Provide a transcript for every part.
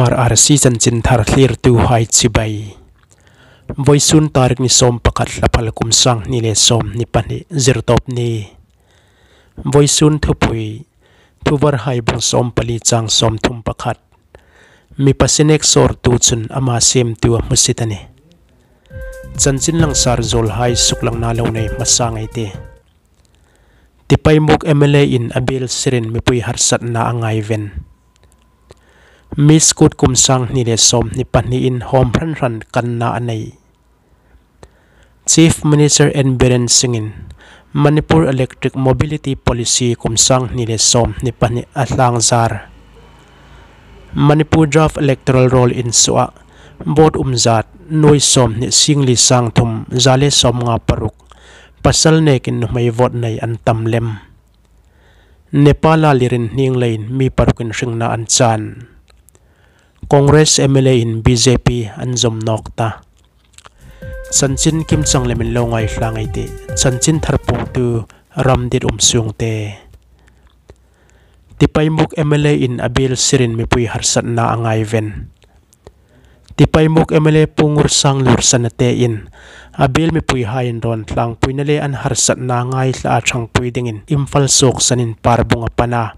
MRC จันจินทารลีรตูไฮจิบายวยซุนตาริกนิสมประกาศละพลกุมสังนิเลสมนิปันิจิรตบนีวยซุนทุพุยทุวรไฮบุงสมปลีจังสมทุมประกาศมีปัสเนกสอร์ตูจุนอามาเซมตัวมุสิตันีจันจินลังสารโจลไฮสุกลังนาเลวในมาสางไอเตติไปมุกเอเมเลอินอเบลสิรินมีปุยหัรสัตนาอังไงเวน มิสกุดกุมสังนี่เลสมนิปันนีอินโฮมพรันรันกันนาอันใน Chief Minister and Biren Singin Manipur Electric Mobility Policy kumsang ni lesom ni pani atlang zar Manipur Draft Electoral Roll in Suwa Board umzat noi som ni singli sang thum zale som nga paruk pasal nekin may vote nay antam lem Nepala lirin ning lain mi parukin sing na an chan Congress MLA in BJP an zom nok ta chanchin kim chang le min lo ngai hlangai te. Chanchin thar pu tu ram dit um sung te. Tipai muk MLA in abil sirin mi pui harsat na angai ven. Tipai muk MLA pungur sang lur sanate in. Abil mi pui hain ron tlang pui na le an harsat na ngai hla chang pui dingin imfal sok sanin parbunga pana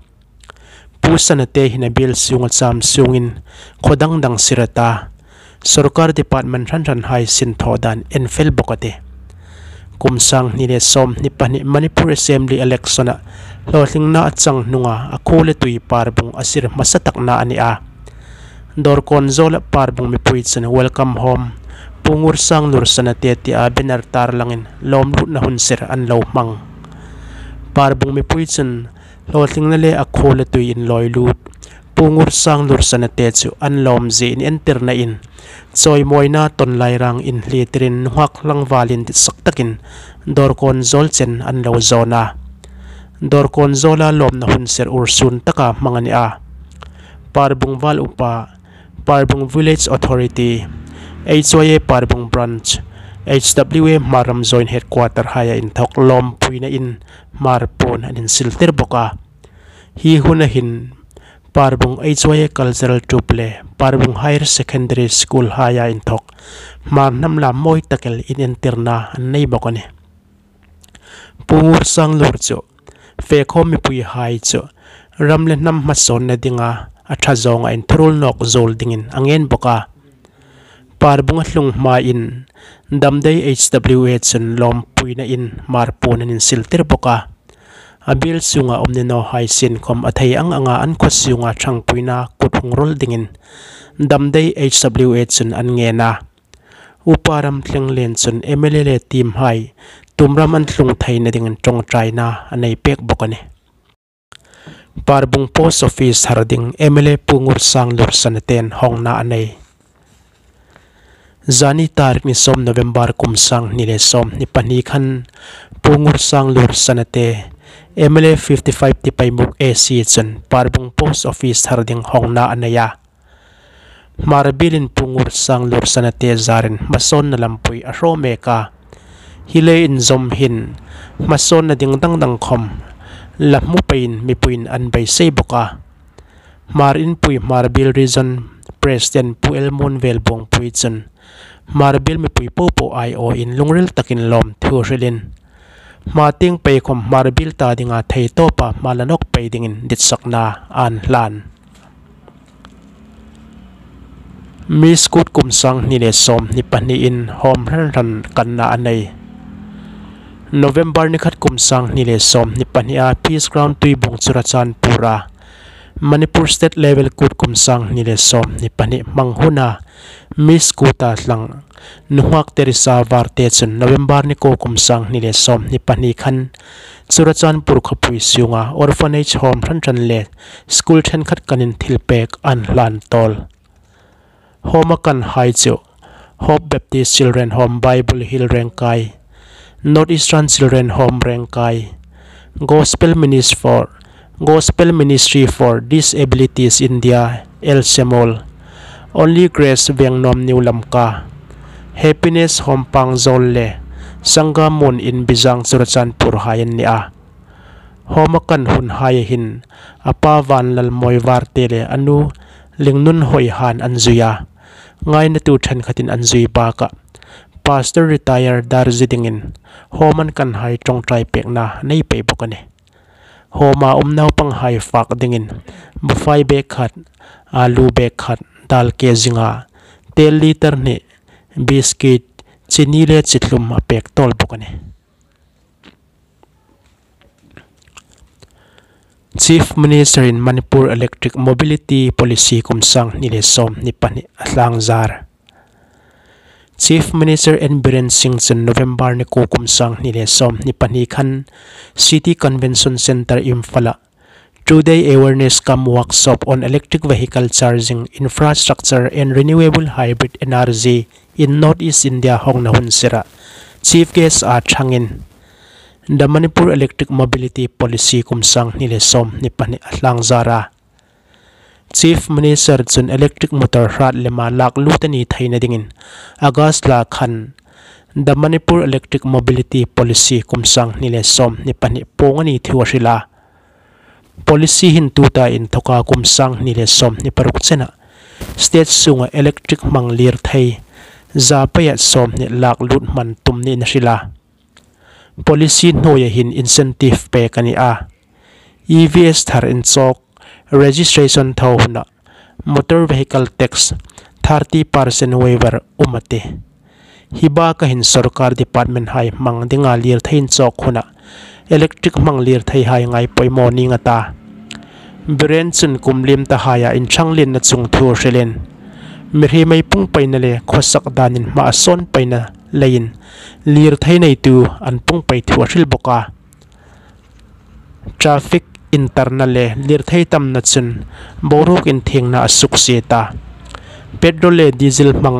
pusa na te hinabil siung at sam siungin khodang dang sirata sarkar department ran ran hai sin thodan enfel bokate kumsang ni som ni pani manipur assembly election a lotling na achang nunga akole tui parbung asir masatak na ani a. Dor konzol parbung mi puitsan welcome home. Pungur sang lur sana te ti a benar tar langin lom lut na hunsir an lo mang. Parbung mi puitsan lo tling na le a khola tui in loi lut pungur sang lur sana te chu an lom zi in enter na in choi moi na ton lai rang in hli trin huak lang walin ti sak takin dor kon zol chen an lo zona dor kon zola lom na hun ser ur sun taka mangani a parbung wal upa parbung village authority HOA parbung branch HWM maram joint headquarter haya in thok lom puina in marpon anin silter boka. Hi huna hin parbung HOA cultural tuple parbung higher secondary school haya in thok. Mar nam la moi takel in interna nei bokane pungur sang lur chu fe mi pui hai chu ramle nam ma son na dinga atha zonga in thrul nok zol dingin angen boka. Parbung hlung ma in damdai HWH chun lom puina in marpun in siltir boka abil sunga omne no hai sin khom athei ang anga an kho sunga thang puina kuthung rol dingin. Damdai HWH chun an nge na uparam thleng len chun MLA team hai tumram an thlung thai na ding tong trai na anei pek bokane parbung post office harding MLA pungur sang lur sanaten hong na anei zani tarik ni som november kum sang ni le som ni pani khan pungur sang lur sanate. MLA 55 ti pai muk AC chen parbung post office harding hongna anaya. Marbilin pungur sang lur sanate zarin mason na lampui a rome ka hile in zom hin mason na ding dang dang khom. Lamu pain mi puin an bai sei boka mar in pui marbil region president pu elmon velbong pui chen marbil mi pui po po ai o in lungril takin lom thu rilin ma ting pe khom marbil ta dinga thei to pa malanok pe dingin dit sakna an hlan mi skut kum sang ni le som ni pani in hom ran ran kan na anei november ni khat kum sang ni le som ni pani a peace ground tui bong churachan pura Manipur state level kut kum sang ni le som ni pani manghuna Miss Kuta lang nuhak terisa varte chun November ni ko kum sang ni le som ni pani khan Surachan pur khapui siunga orphanage home than than le school then khat kanin thilpek an lan tol home kan hai chu Hope Baptist Children Home Bible Hill Rengkai Northeastern Children Home Rengkai Gospel Ministry for Gospel Ministry for Disabilities India, El Semol, Only Grace Vietnam New Lamka, Happiness Hompang Zolle, Sangamon in Bizang Surachanpur Hayan Nia. Homakan hun hayahin, apavan lalmoy vartele anu lingnun hoihan anzuya. Ngay natutan katin ba baka. Pastor retire dar zidingin, homan kan hay trong trai pekna na ipay bukane. Homa umnau pang hai fak dingin bufai be khat alu be khat dal ke zinga tel liter ne biscuit chini le chitlum a pek tol bokane Chief Minister in Manipur Electric Mobility Policy kumsang nilesom ni pani atlang zar. Chief Minister N. Biren Singh Chen November ni kukumsang nilesom ni pani khan City Convention Center Imphal Today awareness come workshop on electric vehicle charging infrastructure and renewable hybrid energy in Northeast India hong na sira. Chief guest are Changin the Manipur Electric Mobility Policy kumsang nilesom ni pani atlang zara. Chief Minister chun electric motor rat lema lak lutani thaina dingin. August la khan. The Manipur Electric Mobility Policy kumsang nilesom ni pani pongani thiwashila policy hin tuta in thoka kumsang nilesom ni paruk chena. State sunga electric manglir thai. Za payat som ni lak lut man tumni na shila. Policy hnuai hin incentive pe kani a. EVS thar in chok registration tho huna motor vehicle tax 30% waiver umate hiba ka hin sarkar department hai mang dinga lir thain chok huna electric mang lir thai hai ngai poimo ni nga ta bren chun kumlim ta haya in changlin na chung thu shelen mirhi mai pung paina le khosak danin ma son paina lein lir thai nei tu an pung pai thua hril boka traffic interna le lir thei tam na chun boruk in thing na asuk se ta. Petrol le diesel mang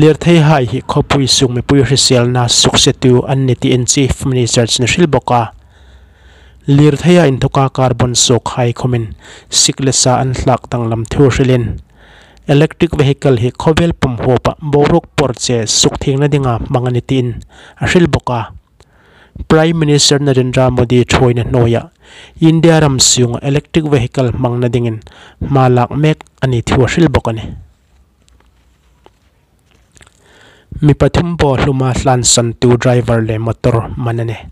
lir thei hai hi khopui sung me pui hrisel na suk se tu an ne ti en chief minister church na hril boka lir thei in thoka carbon sok hai khomin siklesa an hlak tang lam thu hrilin electric vehicle hi khobel pum hopa boruk porche suk thingna dinga mangani tin a hril boka prime minister narendra modi thoina noya india ram siung electric vehicle mangna dingin malak mek ani thiwasil bokani. Mi pathum bo hluma hlan san tu driver le motor manane.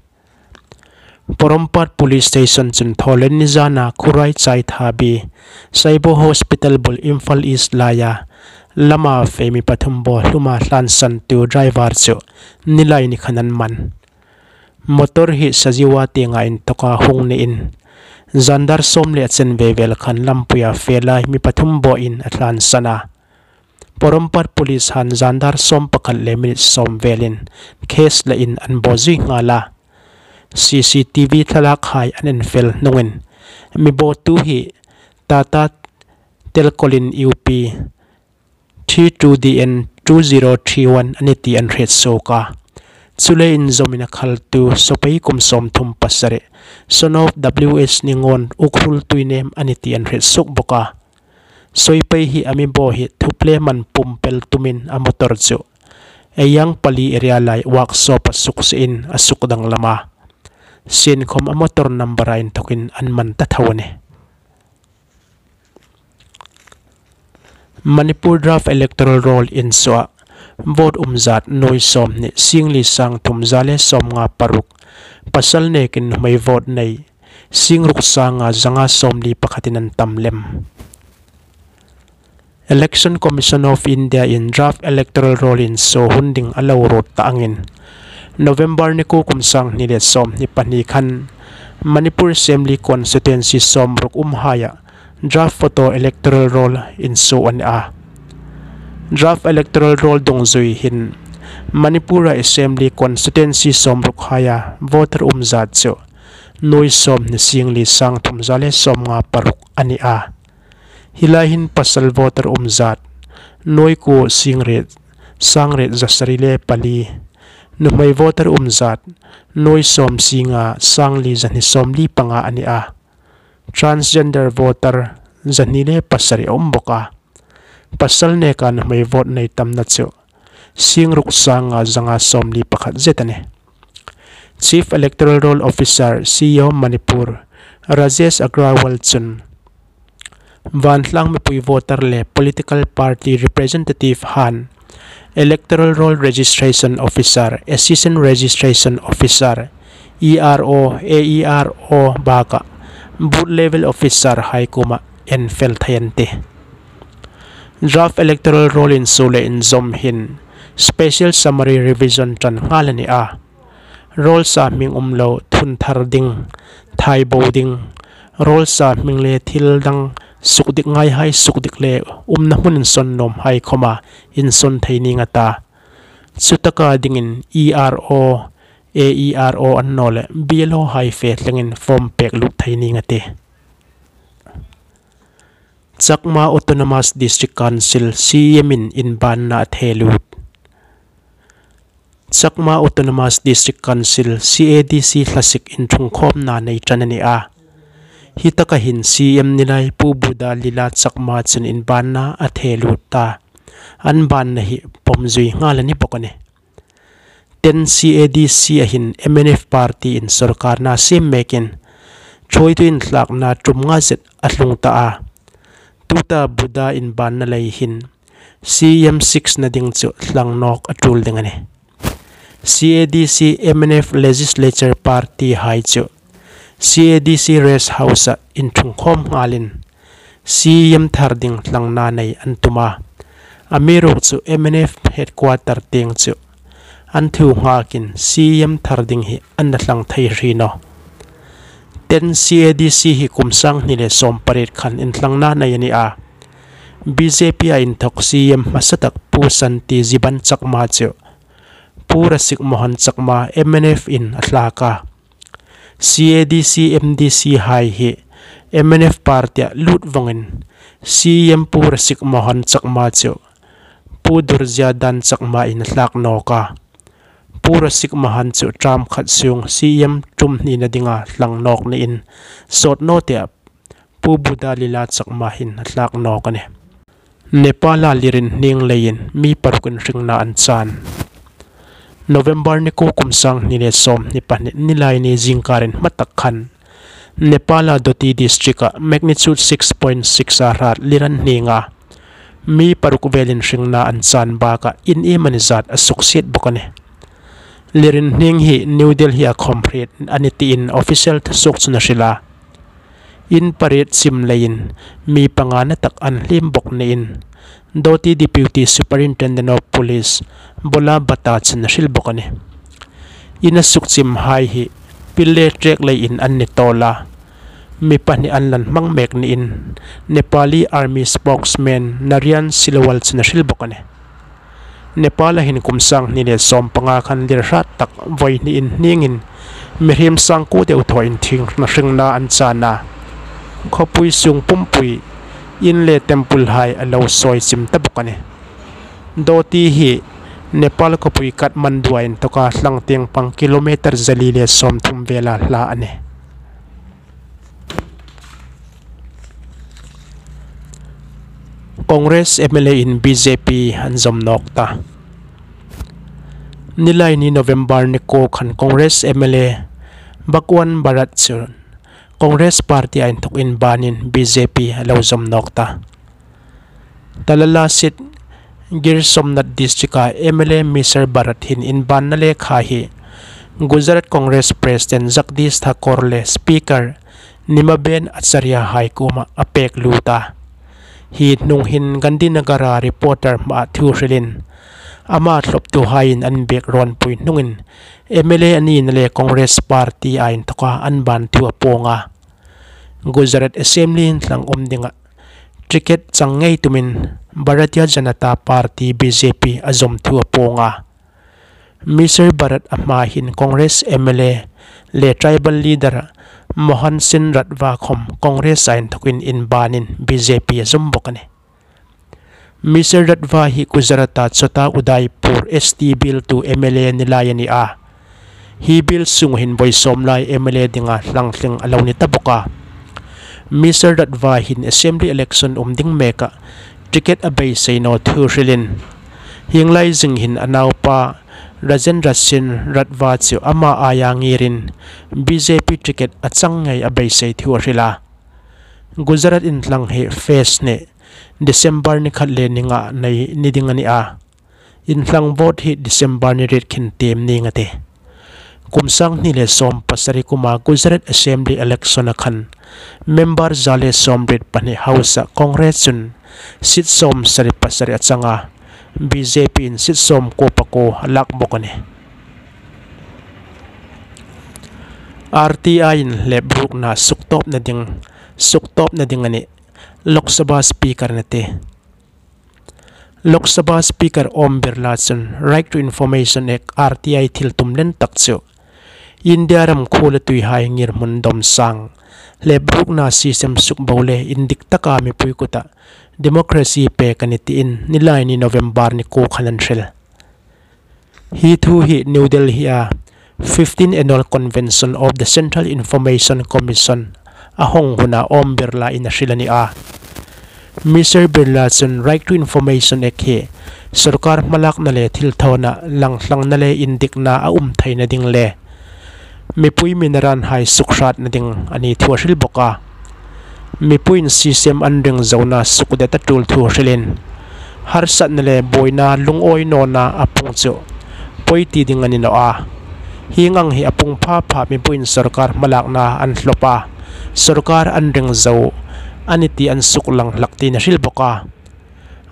Porompat police station chin tholen ni jana khurai chai thabi saibo hospital bul imphal east laya lama femi pathum bo hluma hlan san tu driver chu nilai ni khanan man. motor hi sajiwa te nga in toka hung ni in. Zandar som le chen ve vel khan lampuya fela mi pathum bo in atlan sana. Porompat police han zandar som pakal le mi som velin. Case la in an bozi nga la cctv thala khai an en fel nungin. Mi bo tu hi tata telcolin up t2dn 2031 aniti an red soka chule in zomina khal tu sopai kum som thum pasare. Sonov WS ningon ukhul tuinem ani ti an ret sok boka. Soipai hi ami bo hi thuple man pumpel tumin a motor chu. Eyang pali area lai workshop asuk in asuk dang lama. Sin khom a motor number in thokin an man ta thawani Manipur draft electoral roll in so vote umzat noi som ni singli sang thum zale som nga paruk pasal ne kin mai vote nei singruk sanga zanga som li pakhatinan tamlem Election Commission of India in draft electoral roll in so hunding alaw rot ta angin November ni ko kumsang ni le som ni pani khan Manipur Assembly constituency som ruk umhaya draft photo electoral roll in so an a draft electoral roll dong zui hin. Manipur Assembly constituency som ruk haya voter umzat cho noi som ni singli sang thum zale som nga paruk ani a. Hilahin pasal voter umzat noi ko singre sangre zasarile pali numai voter umzat noi som singa sangli zani somli panga ani a. Transgender voter zani le pasari omboka pasal ne kan mai vote nei tam na chu singruk sanga zanga somli pakhat zetane chief electoral roll officer CEO Manipur Rajesh Agrawal chun. Van tlang mi pui voter le political party representative han electoral roll registration officer assistant registration officer ERO AERO baka boot level officer hai kuma en fel thayante draft electoral roll in sule in zom hin. Special summary revision tan halani a. Roll sa ming umlo thun thar ding thai bo ding. Roll sa ming le thil dang suk dik ngai hai suk dik le umna hun son nom hai khoma in son thaini nga ta. Chutaka ding in ero aero an nole bilo hai fe tlengin form pek lup thaini nga te. Chakma Autonomous District Council CMIN in ban na at. Chakma Autonomous District Council CADC Classic in Chungkhom na nei chanani a. Hitaka hin CM nilai pu buda lila chakma chen in ban na at helut ta. An ban na hi pomzui ngalani pokane. ten CADC a hin MNF party in sarkar na sim mekin. Choi tu in tlak na chumnga zet atlung ta a. tuta buddha in ban na lei hin cm6 na ding chu hlang nok atul ding ani. CADC MNF Legislature Party hai chu. CADC Race House in thungkhom ngalin. CM thar ding hlangna nei antuma amiro chu MNF headquarter teng chu. An thu nga CM thar ding hi an hlang thai ri no. CADC hi kumsang ni le som parit khan in na nei ani a. BJP a in thok CM masatak pu santi ziban chakma chu pura sik mohan chakma MNF in atlaka. CADC MDC hai hi MNF party lut wangin CM pura sik mohan chakma chu pu durja dan chakma in atlak noka pura sik mohan chu tram khat siung CM tum ni na dinga lang nok ni in sot no te pu buda lila chakma hin atlak noka ne Nepala lirin ning lein mi parukun ring na an chan November ni ko kumsang ni som ni panit nilay ni zingkarin matakhan. Nepala doti district magnitude 6.6 arat liran ninga. Mi parukvelin ring na ansan baka in imanizat asuksit bukane. Lirin ning hi New Delhi a complete anitiin official tasuk na sila. In parit sim layin mi panganatak an limbok ni in. Doti Deputy Superintendent of Police bola bata chen shil bokani ina sukchim hai hi. Pille trek in an ni tola. Mi pani an lan mang mek ni in Nepali Army spokesman Narian Silawal chen shil bokani Nepal hin kumsang ni le som panga khan lir rat tak voi ni in ningin mihrim sang ku de uthoin thing na hring na an chana khopui sung pumpui in le temple hai alo soi sim ta bukane doti hi, nepal ko pui kat manduain to ka hlang tiang pang kilometer zalile som thum vela la ane Congress MLA in BJP अंजम नोकता निलाई नि नवंबर ने को खन Congress MLA बकवान भारत सुन Congress party आइन थुक इन बानिन बीजेपी लौजम नोकता तलला सिट गिर सोमनाथ डिस्ट्रिक्ट का एमएलए मिसर भारत हिन इन बानले खाही गुजरात कांग्रेस प्रेसिडेंट जगदीश ठाकुर ले स्पीकर निमबेन आचार्य हाइकोमा अपेक ฮีดนุงหินกันดินกรารีพอร์เตอร์มาทิวเชลินอามาตลบตัวไฮน์อันเบกรอนปุยนุ่งินเอเมเลอันนี้นเลคอนเกรสพาร์ตี้ไอน์ตะวาอันบันทิวปงะกุจรัตเอเซมลินสังอมดิงะทริกเก็ตสังไงตุมินบรัตยาจันตาพาร์ตี้บีเจพีอาจมทิวปงะมิสเตอร์บรัตอามาหินคอนเกรสเอเมเลเลทริบัลลีเดอร์ Mohan Sin Ratwa khom, Congress ain thukin in banin BJP azom bokane Mr. Ratva hi Gujarata chota Udaipur ST Bill to MLA nilayani a hi bill sunghin boy somlai MLA dinga langtling alaw ni tabuka Mr. Ratva hin assembly election umding meka, ticket abay say no thu rilin hinglai jing hin anaw pa Rajendra Sin Ratwa chu ama aya ngirin BJP ticket achang ngai abai sei thiwa rila. Gujarat in tlang he face ne December ni khat le ninga nei niding ani a. In tlang vote hi December ni red khin tem ni ngate kumsang ni le som pasari kuma Gujarat Assembly election a khan member zale som red pani house Congress chun sit som sari pasari achanga B J P इन सिट सोम को पको लक बोकने R T I इन लेब रुक ना सुक टॉप न दिंग सुक टॉप न दिंग ने लोकसभा स्पीकर ने ते लोकसभा स्पीकर ओम बिरला चन right to information act R T I Thiel तुम लेन तक India ram khole tui hai ngir mun dom sang. Le bruk na system suk bole indik taka mi pui kuta. Democracy pe kaniti in nilai ni november ni ko khanan shel hi thu hi new delhi a 15 annual convention of the central information commission. Ahong huna om birla in shilani a. Mr. Birla chun right to information ekhe sarkar malak na le thil thona lang hlang na le indik na a um thaina ding le. Mipui minaran hai sukhrat na ding ani thuashil boka. Mipui in system an ring zona sukude ta tul thu shilin har sat boina lungoi no na apung chu poi ti ding ani no a. Hingang hi apung pha pha mipui in sarkar malak na an hlopa. Sarkar an ring zo ani ti an suk lang lakti na shil boka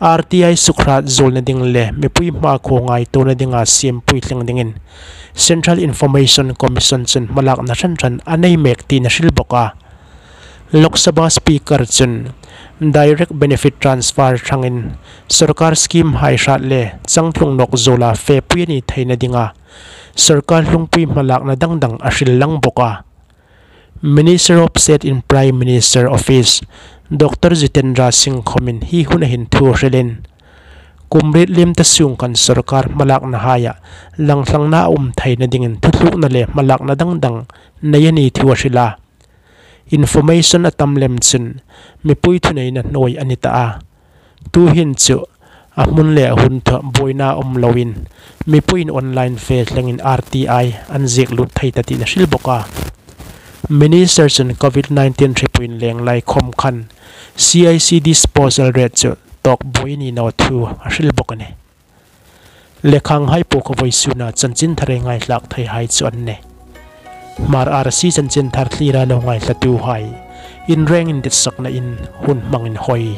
RTI sukrat zol na ding le. Mi pui ma ko ngai to na dinga sim pui tling dingin Central Information Commission chun malak na chan chan anei mek ti na shil boka Lok Sabha Speaker chun direct benefit transfer thangin sarkar scheme hai shat le. Changthlung nok zola fe pui ni theina dinga sarkar lungpui malak na dang dang ashil lang boka Minister of State in Prime Minister Office Dr. Jitendra Singh Khomin hi huna hin thu relin kumrit lim ta sung kan sarkar malak na haya. Lang lang na um na dingin thutluk na le malak na dang dang. Na yani thiwa shila information atam lem chun mi pui thu nei na noi anita a. Tu hin chu a mun le hun tha boina om lowin mi puin online fe lengin RTI an zik lut thai ta ti na shil Minister in covid-19 tripin leng lai khom khan cic disposal rate chu tok boi ni no thu ril bok ne lekhang hai po ko voi suna chanchin thare ngai lak thai hai chu an ne mar ar rc chanchin thar thli ra lo ngai la tu hai. In reng in dit sak na in hun mang in hoi.